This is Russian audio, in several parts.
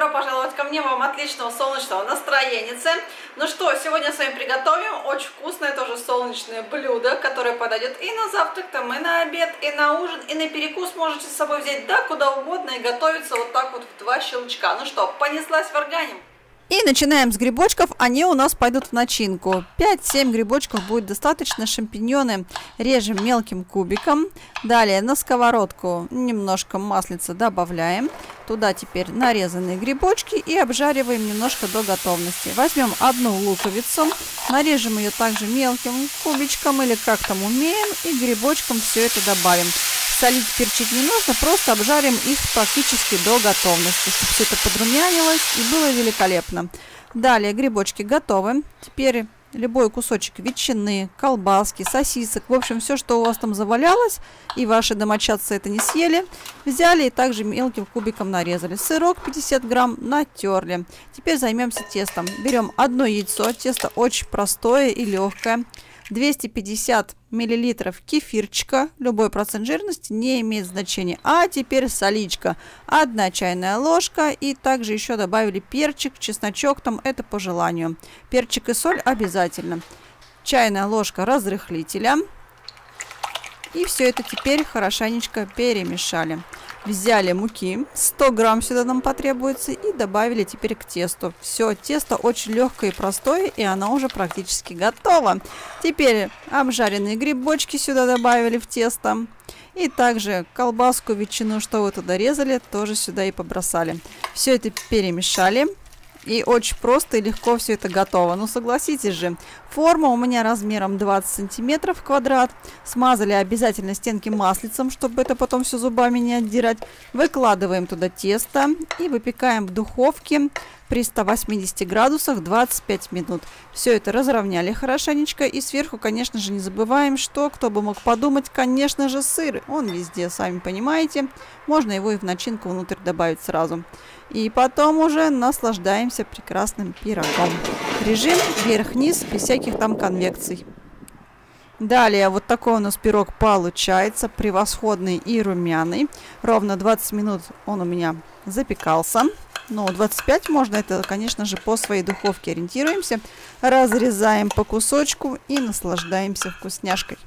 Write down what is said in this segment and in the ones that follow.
добро пожаловать ко мне, вам отличного солнечного настроения. Ну что, сегодня с вами приготовим очень вкусное тоже солнечное блюдо, которое подойдет и на завтрак, там, и на обед, и на ужин, и на перекус можете с собой взять, да, куда угодно, и готовится вот так вот в два щелчка. Ну что, понеслась в органим? И начинаем с грибочков, они у нас пойдут в начинку. 5-7 грибочков будет достаточно, шампиньоны режем мелким кубиком. Далее на сковородку немножко маслица добавляем. Туда теперь нарезанные грибочки и обжариваем немножко до готовности. Возьмем одну луковицу, нарежем ее также мелким кубичком или как там умеем и грибочком все это добавим. Солить, перчить не нужно, просто обжарим их практически до готовности, чтобы все это подрумянилось и было великолепно. Далее грибочки готовы. Теперь любой кусочек ветчины, колбаски, сосисок, в общем, все, что у вас там завалялось, и ваши домочадцы это не съели, взяли и также мелким кубиком нарезали. Сырок 50 грамм натерли. Теперь займемся тестом. Берем одно яйцо, тесто очень простое и легкое. 250 миллилитров кефирчика, любой процент жирности не имеет значения. А теперь соличка, одна чайная ложка и также еще добавили перчик, чесночок, там это по желанию. Перчик и соль обязательно. Чайная ложка разрыхлителя. И все это теперь хорошенечко перемешали. Взяли муки, 100 грамм сюда нам потребуется, и добавили теперь к тесту. Все, тесто очень легкое и простое, и оно уже практически готово. Теперь обжаренные грибочки сюда добавили в тесто. И также колбаску, ветчину, что вы туда резали, тоже сюда и побросали. Все это перемешали. И очень просто и легко все это готово. Ну, согласитесь же, форма у меня размером 20 сантиметров квадрат. Смазали обязательно стенки маслицем, чтобы это потом все зубами не отдирать. Выкладываем туда тесто и выпекаем в духовке при 180 градусах 25 минут. Все это разровняли хорошенечко. И сверху, конечно же, не забываем, что, кто бы мог подумать, конечно же, сыр. Он везде, сами понимаете. Можно его и в начинку внутрь добавить сразу. И потом уже наслаждаемся прекрасным пирогом. Режим вверх-вниз, без всяких там конвекций. Далее вот такой у нас пирог получается, превосходный и румяный. Ровно 20 минут он у меня запекался. Ну, 25 можно, это, конечно же, по своей духовке ориентируемся. Разрезаем по кусочку и наслаждаемся вкусняшкой.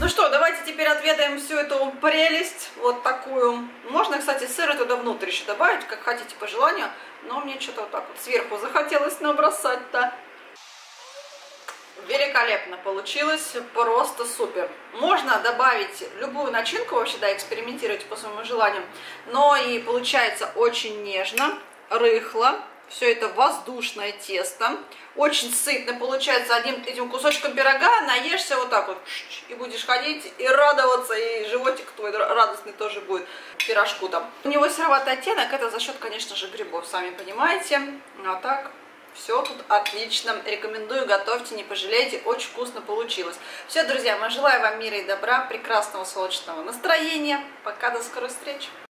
Ну что, давайте теперь отведаем всю эту прелесть, вот такую. Можно, кстати, сыра туда внутрь еще добавить, как хотите, по желанию. Но мне что-то вот так вот сверху захотелось набросать-то. Великолепно получилось, просто супер. Можно добавить любую начинку, вообще, да, экспериментировать по своему желанию. Но и получается очень нежно, рыхло, все это воздушное тесто. Очень сытно получается одним этим кусочком пирога. Наешься вот так вот и будешь ходить и радоваться. И животик твой радостный тоже будет пирожку там. У него сероватый оттенок. Это за счет, конечно же, грибов, сами понимаете. А так все тут отлично. Рекомендую, готовьте, не пожалеете. Очень вкусно получилось. Все, друзья, мы желаю вам мира и добра, прекрасного солнечного настроения. Пока, до скорой встречи.